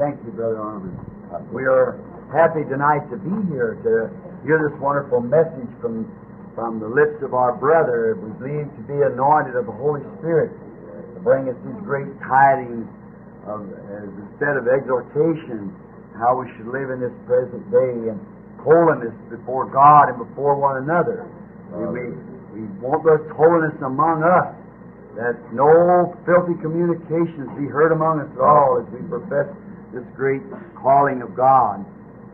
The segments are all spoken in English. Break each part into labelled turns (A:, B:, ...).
A: Thank you, Brother Orman. We are happy tonight to be here to hear this wonderful message from, from the lips of our brother, we believe to be anointed of the Holy Spirit, to bring us these great tidings of, as instead of exhortation, how we should live in this present day and holiness before God and before one another. We, we, we want this holiness among us, that no filthy communications be heard among us all as we profess this great calling of God.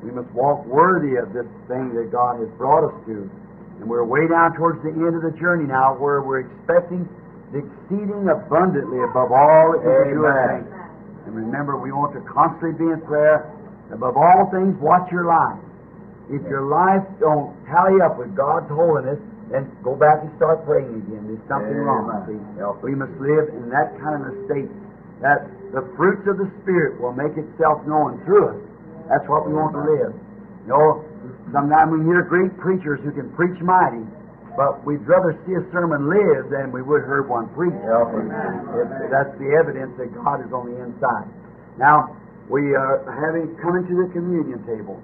A: We must walk worthy of this thing that God has brought us to. And we're way down towards the end of the journey now where we're expecting the exceeding abundantly above all that we do or. And remember, we want to constantly be in prayer. Above all things, watch your life. If your life don't tally up with God's holiness, then go back and start praying again. There's something wrong. See? We must live in that kind of a state that the fruits of the Spirit will make itself known through us. That's what we want to live. You know, sometimes we hear great preachers who can preach mighty, but we'd rather see a sermon live than we would hear one preach. That's the evidence that God is on the inside. Now, we are having come into the communion table.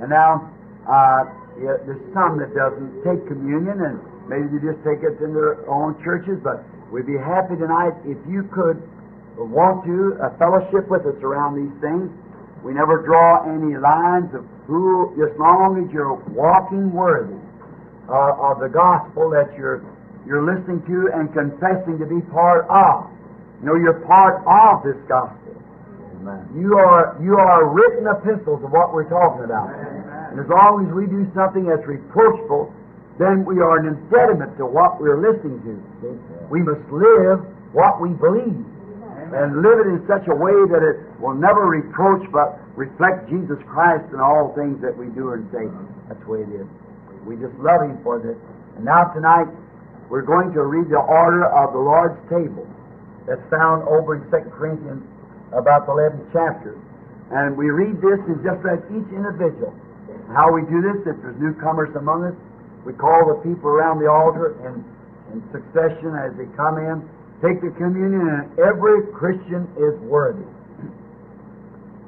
A: And now, uh, yeah, there's some that doesn't take communion, and maybe they just take it in their own churches, but we'd be happy tonight if you could want to uh, fellowship with us around these things. We never draw any lines of who, as long as you're walking worthy uh, of the gospel that you're you're listening to and confessing to be part of. You know, you're part of this gospel. You are you are written epistles of what we're talking about. And as long as we do something that's reproachful, then we are an impediment to what we're listening to. We must live what we believe and live it in such a way that it will never reproach but reflect Jesus Christ in all things that we do and say. That's the way it is. We just love Him for this. And now tonight, we're going to read the order of the Lord's table that's found over in 2 Corinthians about the 11th chapter. And we read this and just let each individual. How we do this, if there's newcomers among us, we call the people around the altar and in succession as they come in, take the communion, and every Christian is worthy.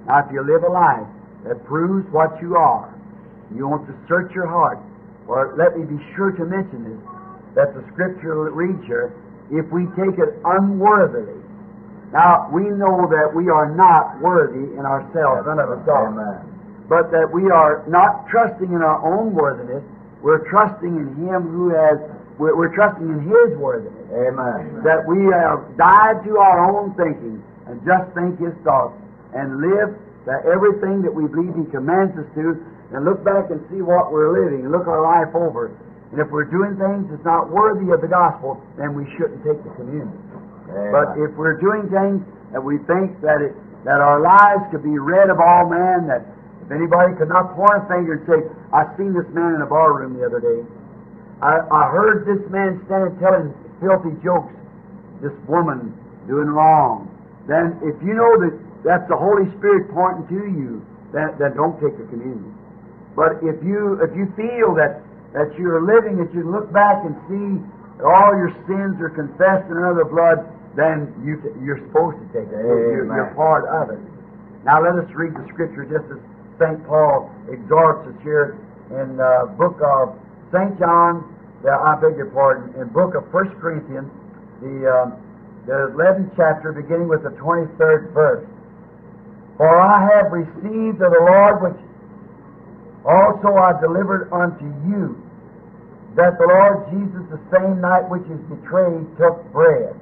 A: Now, if you live a life that proves what you are, you want to search your heart, or let me be sure to mention this, that the scripture reads here, if we take it unworthily. Now, we know that we are not worthy in ourselves, none of us are. But that we are not trusting in our own worthiness, we're trusting in Him who has, we're, we're trusting in His worthiness.
B: Amen.
A: That we have died to our own thinking and just think His thoughts and live that everything that we believe He commands us to, and look back and see what we're living and look our life over. And if we're doing things that's not worthy of the gospel, then we shouldn't take the communion. But if we're doing things that we think that it, that our lives could be read of all men, that if anybody could not point a finger and say, I seen this man in a bar room the other day. I, I heard this man standing telling filthy jokes, this woman doing wrong. Then if you know that that's the Holy Spirit pointing to you, then, then don't take the communion. But if you if you feel that that you're living, that you look back and see that all your sins are confessed in another blood, then you you're supposed to take it. You're, you're part of it. Now let us read the scripture just as St. Paul exhorts us here in the book of St. John, the, I beg your pardon, in book of First Corinthians, the, uh, the 11th chapter, beginning with the 23rd verse. For I have received of the Lord which also I delivered unto you, that the Lord Jesus, the same night which is betrayed, took bread.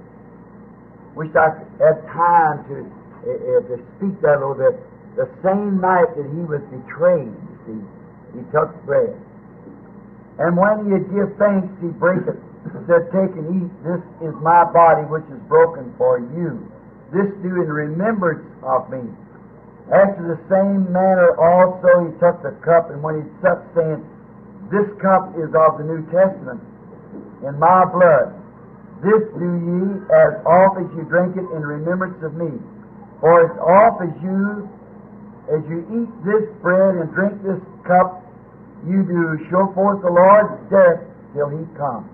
A: Wish I had time to, uh, to speak that a little bit. The same night that he was betrayed, you see, he took bread. And when he had give thanks, he brake it, and said, Take and eat, this is my body which is broken for you. This do in remembrance of me. After the same manner also he took the cup, and when he supped, saying, This cup is of the New Testament in my blood. This do ye as oft as you drink it in remembrance of me. For as oft as you as you eat this bread and drink this cup, you do show forth the Lord's death till he come.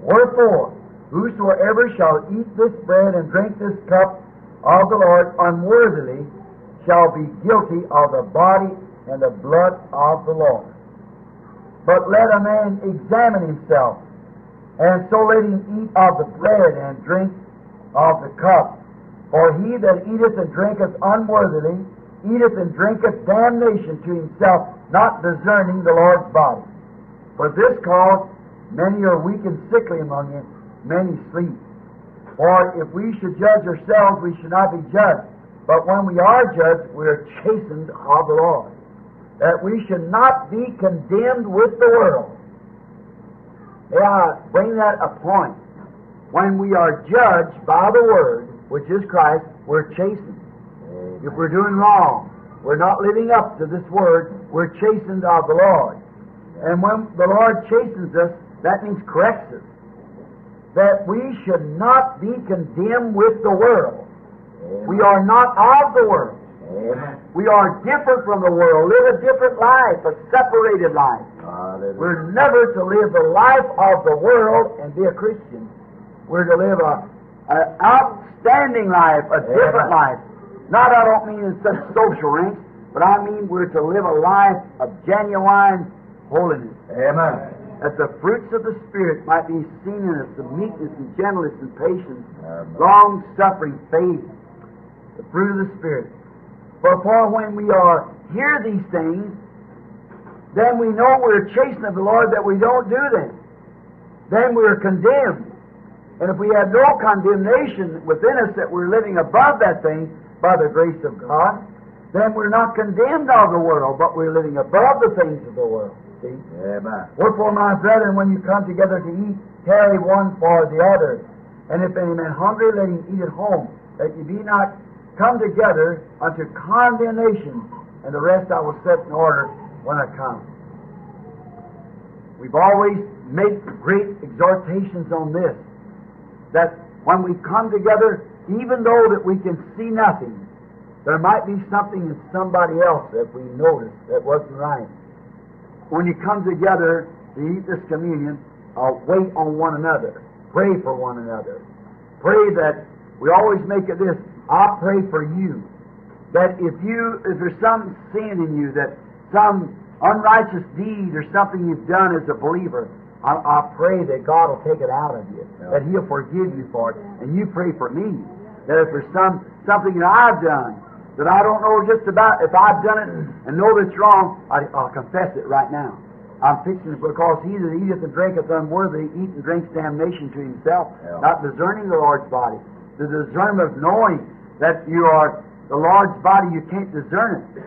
A: Wherefore, whosoever shall eat this bread and drink this cup of the Lord unworthily shall be guilty of the body and the blood of the Lord. But let a man examine himself, and so let him eat of the bread and drink of the cup. For he that eateth and drinketh unworthily eateth and drinketh damnation to himself, not discerning the Lord's body. For this cause many are weak and sickly among you, many sleep. For if we should judge ourselves, we should not be judged. But when we are judged, we are chastened of the Lord, that we should not be condemned with the world. May I bring that a point? When we are judged by the Word, which is Christ, we're chastened. If we're doing wrong, we're not living up to this Word, we're chastened of the Lord. And when the Lord chastens us, that means corrects us. That we should not be condemned with the world. We are not of the world. Amen. We are different from the world, live a different life, a separated life. We're never to live the life of the world and be a Christian. We're to live a, an outstanding life, a different life. Not, I don't mean in such social ranks, but I mean we're to live a life of genuine holiness.
B: Amen.
A: That the fruits of the Spirit might be seen in us, the meekness and gentleness and patience,
B: Amen.
A: long suffering, faith, the fruit of the Spirit. For for when we are hear these things, then we know we're chastened of the Lord that we don't do them. Then we're condemned. And if we have no condemnation within us that we're living above that thing by the grace of God, then we're not condemned of the world, but we're living above the things of the world. See?
B: Amen.
A: Wherefore, my brethren, when you come together to eat, carry one for the other. And if any man hungry, let him eat at home, that ye be not come together unto condemnation. And the rest I will set in order when I come. We've always made great exhortations on this, that when we come together, even though that we can see nothing, there might be something in somebody else that we notice that wasn't right. When you come together to eat this communion, uh, wait on one another. Pray for one another. Pray that we always make it this. I pray for you. That if you if there's some sin in you, that some unrighteous deed or something you've done as a believer, I, I pray that God will take it out of you. That He'll forgive you for it. And you pray for me. That if there's some something that I've done that I don't know just about, if I've done it and know that's wrong, I, I'll confess it right now. I'm fixing it because he that eateth and drinketh unworthily eat and drinks damnation to himself,
B: Yeah.
A: not discerning the Lord's body. The discernment of knowing that you are the Lord's body, you can't discern it.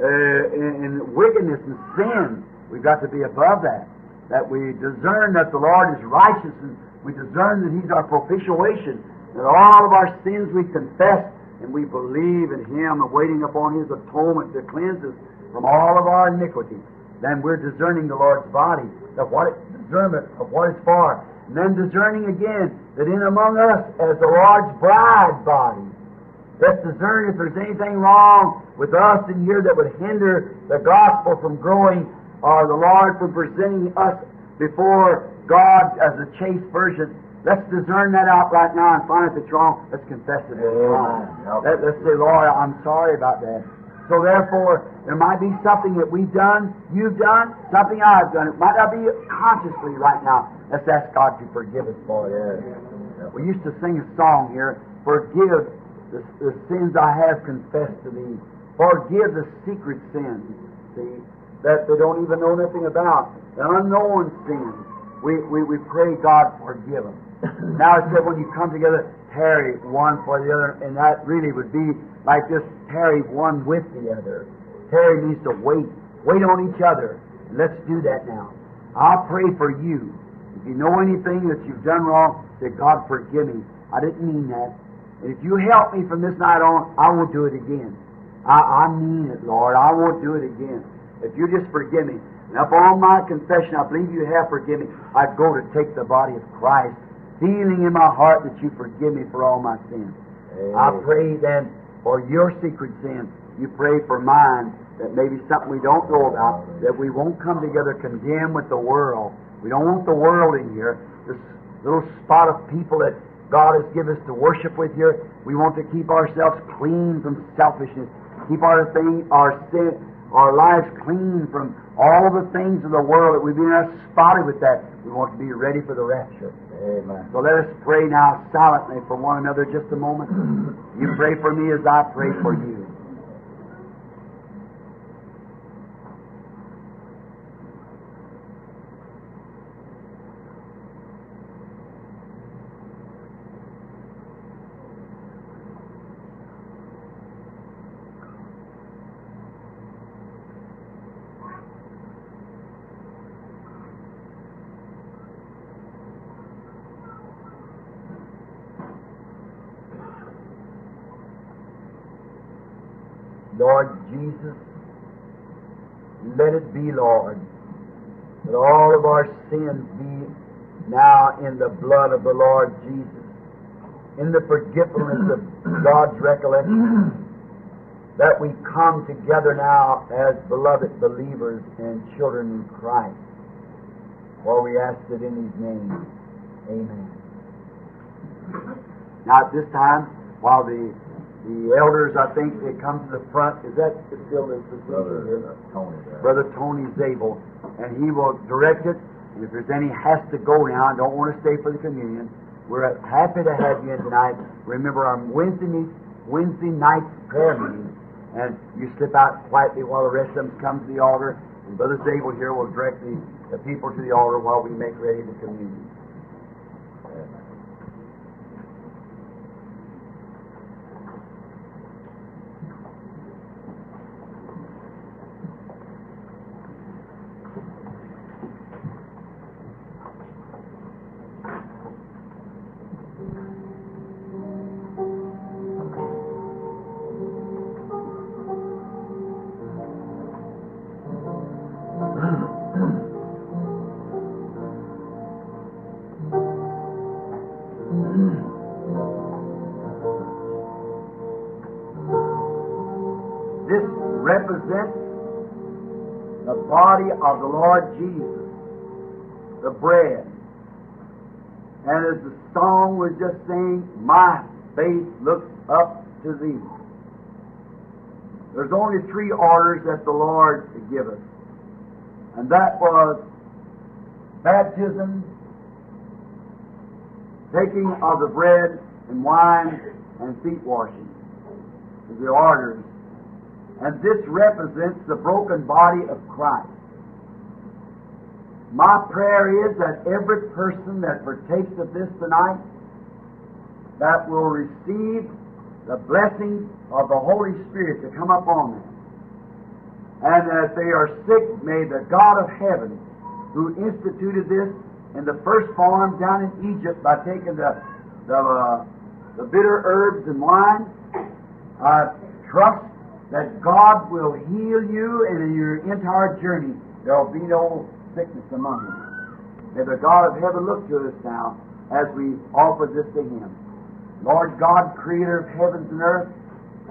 A: Uh, in, in wickedness and sin, we've got to be above that. That we discern that the Lord is righteous and we discern that He's our propitiation, that all of our sins we confess and we believe in Him and waiting upon His atonement to cleanse us from all of our iniquity. Then we're discerning the Lord's body, that what it, discernment of what it's for. And then discerning again that in among us as the Lord's bride body, Let's discern if there's anything wrong with us in here that would hinder the gospel from growing or the Lord for presenting us before God as a chaste virgin. Let's discern that out right now and find if it's wrong. Let's confess it it's wrong. Let, let's say, Lord, I'm sorry about that. So therefore, there might be something that we've done, you've done, something I've done. It might not be consciously right now. Let's ask God to forgive us for it.
B: Yes.
A: We used to sing a song here, Forgive the, the sins I have confessed to thee. Forgive the secret sins, see, that they don't even know nothing about. an unknown sins. We, we, we pray, God, forgive them. now it said when you come together, tarry one for the other, and that really would be like just tarry one with the other. Tarry means to wait. Wait on each other. Let's do that now. I'll pray for you. If you know anything that you've done wrong, say, God, forgive me. I didn't mean that. And if you help me from this night on, I won't do it again. I, I mean it, Lord. I won't do it again. If you just forgive me. And upon my confession, I believe you have forgiven me. I go to take the body of Christ, feeling in my heart that you forgive me for all my sins. I pray then for your secret sins. You pray for mine that maybe something we don't know about, that we won't come together condemned with the world. We don't want the world in here. This little spot of people that God has given us to worship with here, we want to keep ourselves clean from selfishness. keep our thing, our sin, our lives clean from all the things of the world that we've been spotted with that. We want to be ready for the rapture.
B: Amen.
A: So let us pray now silently for one another just a moment. You pray for me as I pray for you. Lord Jesus, let it be, Lord, that all of our sins be now in the blood of the Lord Jesus, in the forgetfulness of God's recollection, that we come together now as beloved believers and children in Christ. For we ask it in His name. Amen. Now at this time, while the the elders, I think, they come to the front. Is that still the
B: Brother
A: here?
B: Uh, Tony there.
A: Brother Tony Zabel, and he will direct it. And if there's any has to go now, don't want to stay for the communion, we're happy to have you in tonight. Remember our Wednesday night, Wednesday night prayer meeting, and you slip out quietly while the rest of them come to the altar. And Brother Zabel here will direct the, the people to the altar while we make ready the communion. This represents the body of the Lord Jesus, the bread. And as the song was just saying, my faith looks up to thee. There's only three orders that the Lord give us. And that was baptism, taking of the bread and wine, and feet washing. is The orders and this represents the broken body of Christ. My prayer is that every person that partakes of this tonight that will receive the blessing of the Holy Spirit to come upon them. And that they are sick, may the God of heaven, who instituted this in the first form down in Egypt by taking the, the, uh, the bitter herbs and wine, uh, trust that God will heal you and in your entire journey there will be no sickness among you. May the God of heaven look to us now as we offer this to Him. Lord God, creator of heavens and earth,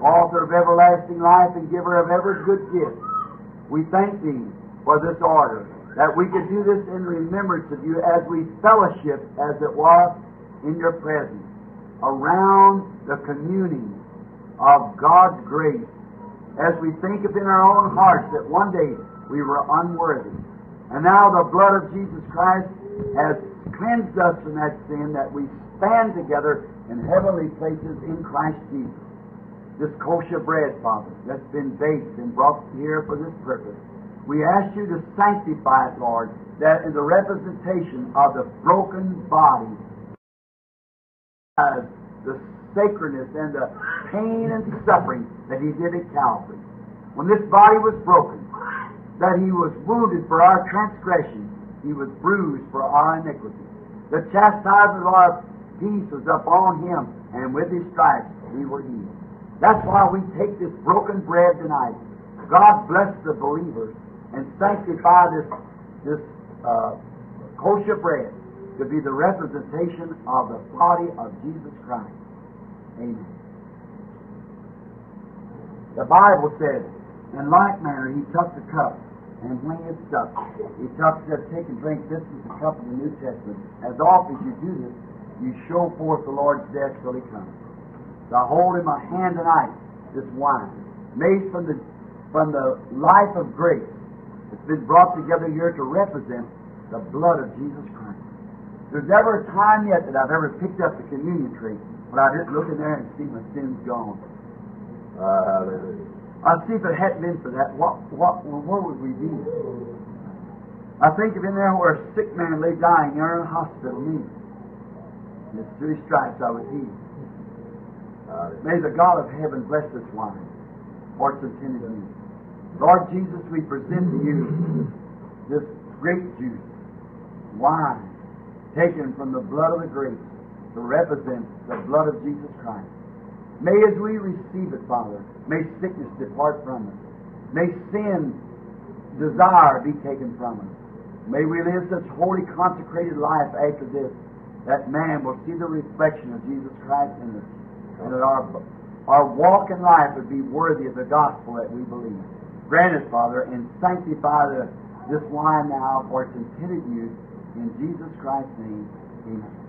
A: author of everlasting life and giver of every good gift, we thank Thee for this order, that we could do this in remembrance of You as we fellowship, as it was, in Your presence, around the communing of God's grace as we think of in our own hearts that one day we were unworthy. And now the blood of Jesus Christ has cleansed us from that sin that we stand together in heavenly places in Christ Jesus. This kosher bread, Father, that's been baked and brought here for this purpose. We ask you to sanctify it, Lord, that in the representation of the broken body, as the sacredness and the pain and suffering that He did at Calvary. When this body was broken, that He was wounded for our transgression, He was bruised for our iniquity. The chastisement of our peace was upon Him, and with His stripes we were healed. That's why we take this broken bread tonight. God bless the believers and sanctify this, this uh, kosher bread to be the representation of the body of Jesus Christ. Amen. The Bible says, in like manner he took the cup, and when he had supped, he took, said, Take and drink, this is the cup of the New Testament. As often as you do this, you show forth the Lord's death till he comes. So I hold in my hand tonight this wine, made from the from the life of grace. It's been brought together here to represent the blood of Jesus Christ. There's never a time yet that I've ever picked up the communion tree but I just look in there and see my sins gone.
B: Hallelujah.
A: I see if it hadn't been for that, what, what, where would we be? I think of in there where a sick man lay dying there in a hospital, me. And it's three stripes I was healed. May the God of heaven bless this wine, for it's intended me. Lord Jesus, we present to you this grape juice, wine, taken from the blood of the grapes to represent the blood of Jesus Christ. May as we receive it, Father, may sickness depart from us. May sin, desire be taken from us. May we live such holy, consecrated life after this that man will see the reflection of Jesus Christ in us, and that our, our walk in life would be worthy of the gospel that we believe. Grant it, Father, and sanctify the, this wine now for its intended use. In Jesus Christ's name, amen.